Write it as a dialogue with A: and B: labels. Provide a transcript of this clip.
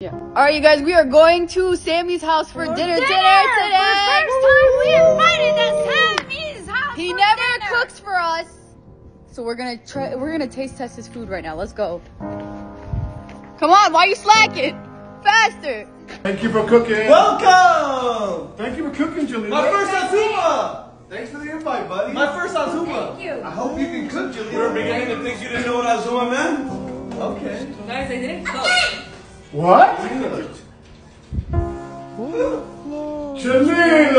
A: Yeah. All right, you guys, we are going to Sammy's house for, dinner, dinner,
B: dinner
A: today.
B: For the first time we invited at Sammy's house.
A: He
B: for
A: never
B: dinner.
A: cooks for us, so we're gonna try. We're gonna taste test his food right now. Let's go. Come on, why are you slacking? Faster.
C: Thank you for cooking.
D: Welcome!
C: Thank you for cooking, Julie.
D: My first Azuma!
C: Thanks for the invite, buddy.
D: My first Azuma!
B: Thank you.
C: I hope you can cook, Julie.
D: You were beginning to think you didn't know what Azuma meant? Okay.
B: Guys, I didn't cook.
C: What? Janila! It's okay, we